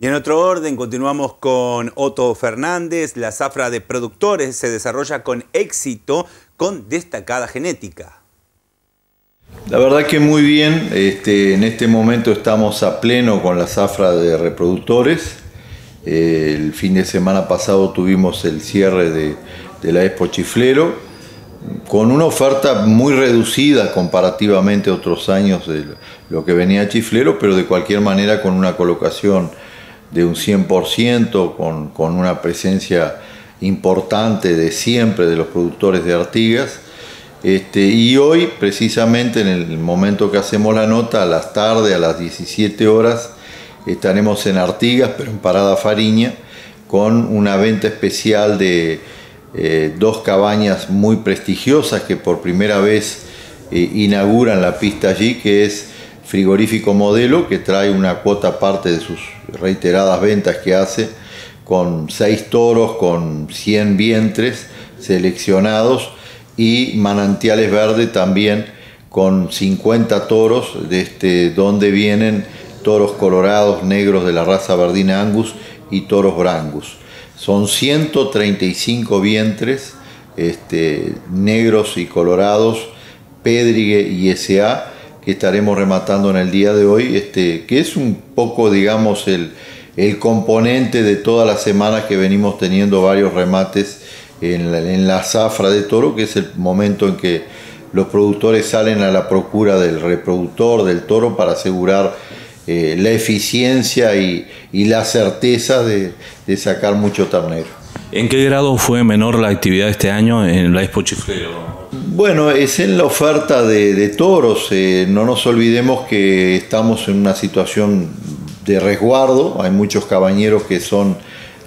Y en otro orden, continuamos con Otto Fernández. La zafra de productores se desarrolla con éxito, con destacada genética. La verdad que muy bien, este, en este momento estamos a pleno con la zafra de reproductores. el fin de semana pasado tuvimos el cierre de, de la Expo Chiflero, con una oferta muy reducida comparativamente a otros años de lo que venía Chiflero, pero de cualquier manera con una colocación de un 100%, con, con una presencia importante de siempre de los productores de Artigas. Este, y hoy, precisamente en el momento que hacemos la nota, a las tardes, a las 17 horas, estaremos en Artigas, pero en Parada Fariña, con una venta especial de eh, dos cabañas muy prestigiosas que por primera vez eh, inauguran la pista allí, que es frigorífico modelo que trae una cuota aparte de sus reiteradas ventas que hace con seis toros, con 100 vientres seleccionados y manantiales verdes también con 50 toros, de este, donde vienen toros colorados negros de la raza verdina Angus y toros Brangus. Son 135 vientres este, negros y colorados, Pedrigue y SA, estaremos rematando en el día de hoy, este, que es un poco, digamos, el, el componente de todas las semanas que venimos teniendo varios remates en la, zafra de toro, que es el momento en que los productores salen a la procura del reproductor, del toro, para asegurar eh, la eficiencia y, la certeza de, sacar mucho ternero. ¿En qué grado fue menor la actividad este año en la Expo? Bueno, es en la oferta de, toros. Eh, no nos olvidemos que estamos en una situación de resguardo. Hay muchos cabañeros que son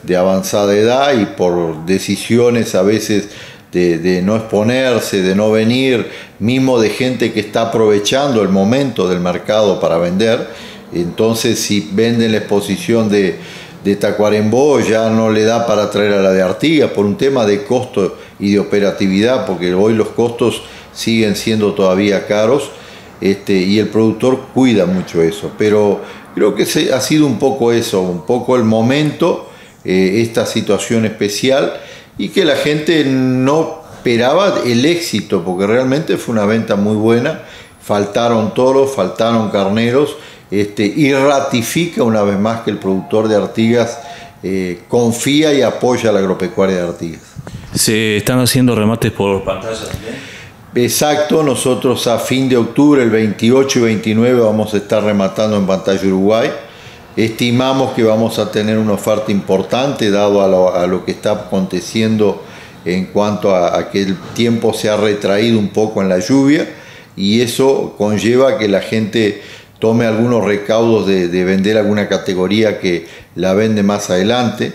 de avanzada edad y por decisiones a veces de, no exponerse, de no venir, mismo de gente que está aprovechando el momento del mercado para vender. Entonces, si venden la exposición de, de Tacuarembó, ya no le da para traer a la de Artigas por un tema de costo y de operatividad, porque hoy los costos siguen siendo todavía caros este, y el productor cuida mucho eso. Pero creo que ha sido un poco eso, un poco el momento, eh, esta situación especial y que la gente no esperaba el éxito, porque realmente fue una venta muy buena. Faltaron toros, faltaron carneros este, y ratifica una vez más que el productor de Artigas eh, confía y apoya la agropecuaria de Artigas. ¿Se están haciendo remates por pantalla también? Exacto, nosotros a fin de octubre, el 28 y 29, vamos a estar rematando en pantalla Uruguay. Estimamos que vamos a tener una oferta importante dado a lo, que está aconteciendo en cuanto a, que el tiempo se ha retraído un poco en la lluvia y eso conlleva que la gente tome algunos recaudos de, vender alguna categoría que la vende más adelante.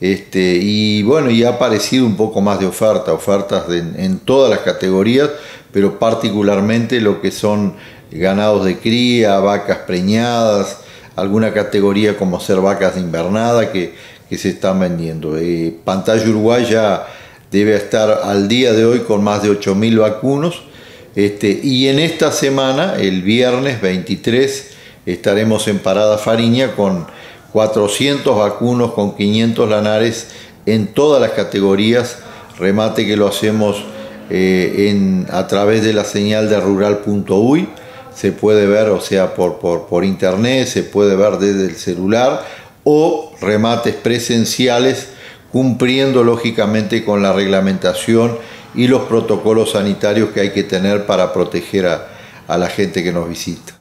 Este, y bueno, y ha aparecido un poco más de oferta, ofertas en todas las categorías, pero particularmente lo que son ganados de cría, vacas preñadas, alguna categoría como ser vacas de invernada que, se están vendiendo. Eh, Pantalla Uruguay ya debe estar al día de hoy con más de 8.000 vacunos este, y en esta semana, el viernes 23, estaremos en Parada Fariña con 400 vacunos, con 500 lanares en todas las categorías. Remate que lo hacemos eh, a través de la señal de rural.uy. Se puede ver, o sea, por internet, se puede ver desde el celular o remates presenciales cumpliendo lógicamente con la reglamentación y los protocolos sanitarios que hay que tener para proteger a, a la gente que nos visita.